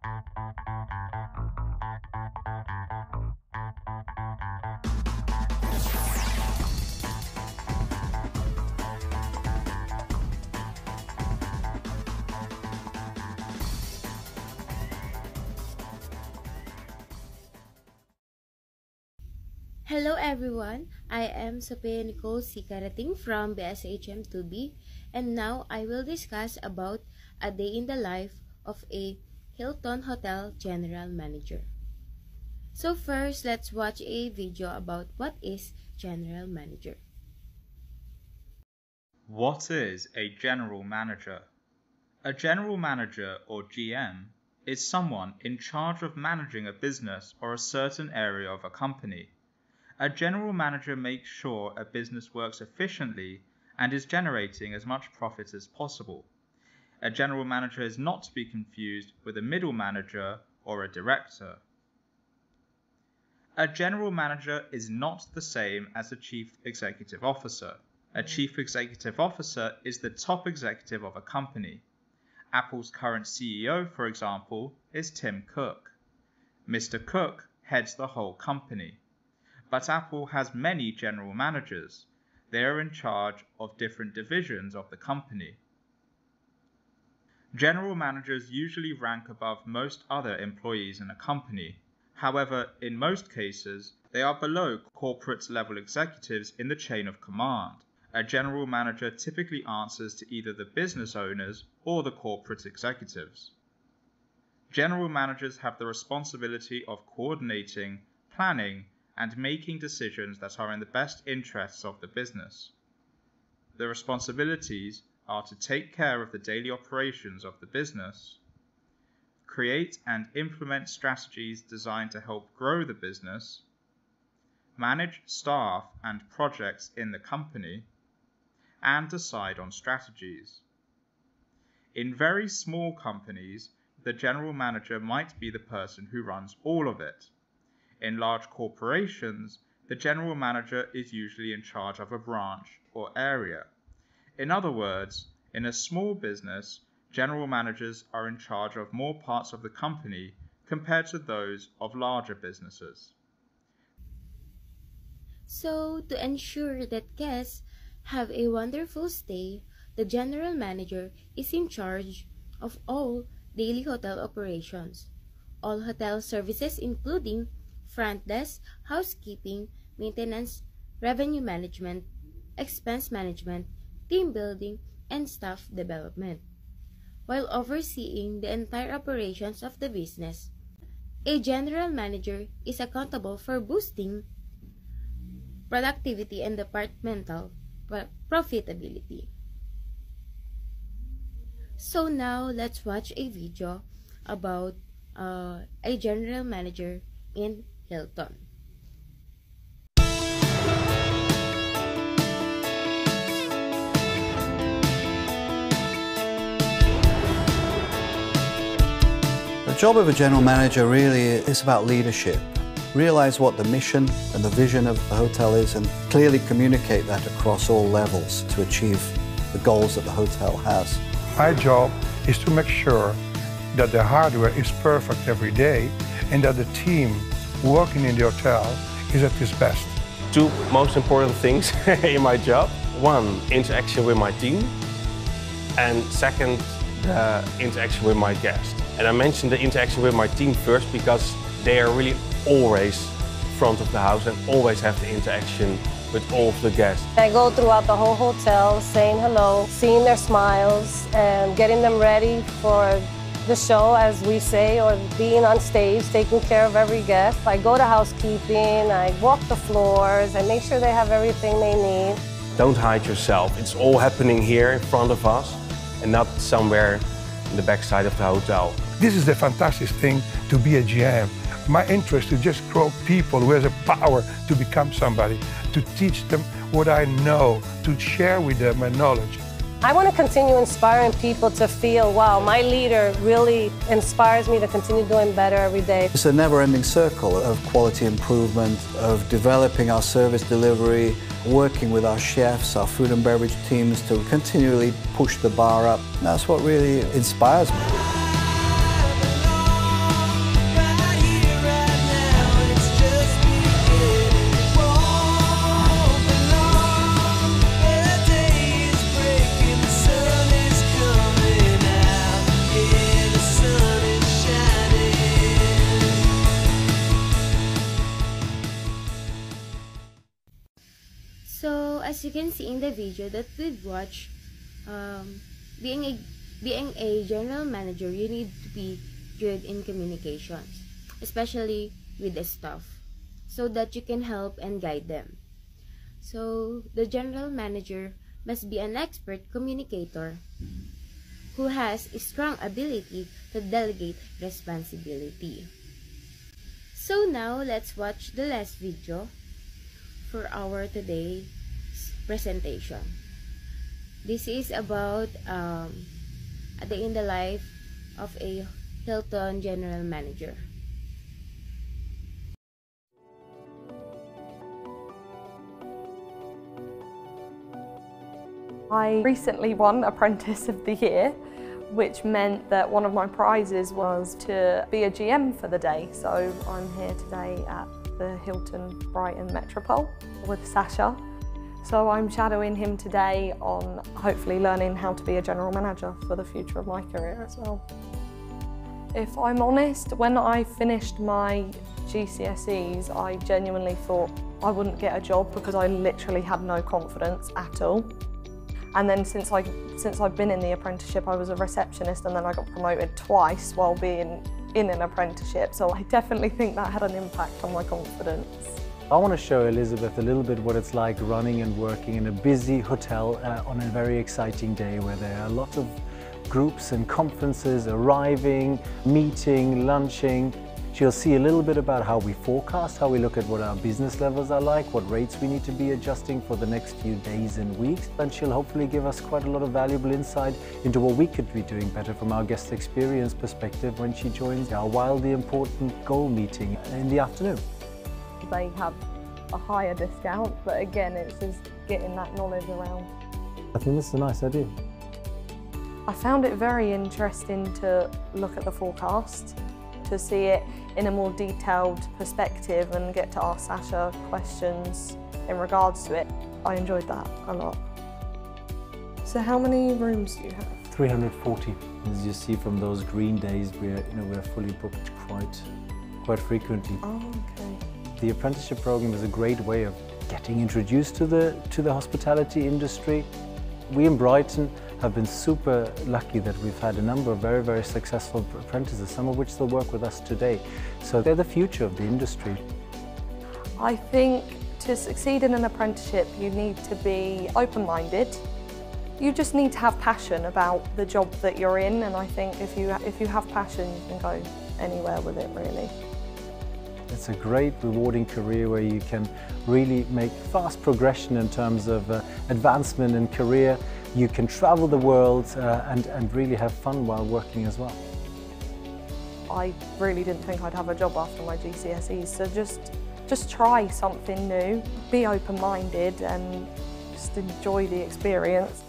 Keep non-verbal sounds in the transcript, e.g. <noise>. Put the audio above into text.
Hello everyone, I am Sophia Nicole Sikarating from BSHM2B and now I will discuss about a day in the life of a Hilton Hotel General Manager. So first, let's watch a video about what is General Manager. What is a General Manager? A General Manager or GM is someone in charge of managing a business or a certain area of a company. A general manager makes sure a business works efficiently and is generating as much profit as possible. A general manager is not to be confused with a middle manager or a director. A general manager is not the same as a chief executive officer. A chief executive officer is the top executive of a company. Apple's current CEO, for example, is Tim Cook. Mr. Cook heads the whole company. But Apple has many general managers. They are in charge of different divisions of the company. General managers usually rank above most other employees in a company. However, in most cases, they are below corporate level executives in the chain of command. A general manager typically answers to either the business owners or the corporate executives. General managers have the responsibility of coordinating, planning, and making decisions that are in the best interests of the business. The responsibilities are to take care of the daily operations of the business, create and implement strategies designed to help grow the business, manage staff and projects in the company, and decide on strategies. In very small companies, the general manager might be the person who runs all of it. In large corporations, the general manager is usually in charge of a branch or area. In other words, in a small business, general managers are in charge of more parts of the company compared to those of larger businesses. So, to ensure that guests have a wonderful stay, the general manager is in charge of all daily hotel operations, all hotel services including front desk, housekeeping, maintenance, revenue management, expense management, team building, and staff development. While overseeing the entire operations of the business, a general manager is accountable for boosting productivity and departmental profitability. So now let's watch a video about uh, a general manager in Hilton. Job of a general manager really is about leadership. Realize what the mission and the vision of the hotel is and clearly communicate that across all levels to achieve the goals that the hotel has. My job is to make sure that the hardware is perfect every day and that the team working in the hotel is at its best. Two most important things <laughs> in my job. One, interaction with my team. And second, the interaction with my guests. And I mentioned the interaction with my team first because they are really always front of the house and always have the interaction with all of the guests. I go throughout the whole hotel saying hello, seeing their smiles and getting them ready for the show, as we say, or being on stage, taking care of every guest. I go to housekeeping, I walk the floors, I make sure they have everything they need. Don't hide yourself. It's all happening here in front of us and not somewhere in the backside of the hotel. This is the fantastic thing to be a GM. My interest is just grow people who has a power to become somebody, to teach them what I know, to share with them my knowledge. I want to continue inspiring people to feel, wow, my leader really inspires me to continue doing better every day. It's a never-ending circle of quality improvement, of developing our service delivery, working with our chefs, our food and beverage teams to continually push the bar up. That's what really inspires me. As you can see in the video that we've watched, um, being a being a general manager, you need to be good in communications, especially with the staff, so that you can help and guide them. So the general manager must be an expert communicator who has a strong ability to delegate responsibility. So now let's watch the last video for our today's presentation. This is about um, a day in the life of a Hilton general manager. I recently won Apprentice of the Year, which meant that one of my prizes was to be a GM for the day. So I'm here today at the Hilton Brighton Metropole with Sasha. So I'm shadowing him today on hopefully learning how to be a general manager for the future of my career as well. If I'm honest, when I finished my GCSEs, I genuinely thought I wouldn't get a job because I literally had no confidence at all. And then since I since I've been in the apprenticeship, I was a receptionist and then I got promoted twice while being in an apprenticeship. So I definitely think that had an impact on my confidence. I want to show Elizabeth a little bit what it's like running and working in a busy hotel uh, on a very exciting day where there are lots of groups and conferences arriving, meeting, lunching. She'll see a little bit about how we forecast, how we look at what our business levels are like, what rates we need to be adjusting for the next few days and weeks. And she'll hopefully give us quite a lot of valuable insight into what we could be doing better from our guest experience perspective when she joins our wildly important goal meeting in the afternoon. They have a higher discount, but again, it's just getting that knowledge around. I think this is a nice idea. I found it very interesting to look at the forecast, to see it in a more detailed perspective and get to ask Sasha questions in regards to it. I enjoyed that a lot. So how many rooms do you have? 340. As you see from those green days, we're, you know, we're fully booked quite, quite frequently. Oh, okay. The apprenticeship program is a great way of getting introduced to the, to the hospitality industry. We in Brighton have been super lucky that we've had a number of very, very successful apprentices, some of which still work with us today. So they're the future of the industry. I think to succeed in an apprenticeship, you need to be open-minded. You just need to have passion about the job that you're in, and I think if you, if you have passion, you can go anywhere with it, really. It's a great, rewarding career where you can really make fast progression in terms of uh, advancement in career. You can travel the world uh, and, and really have fun while working as well. I really didn't think I'd have a job after my GCSEs, so just, just try something new, be open-minded and just enjoy the experience.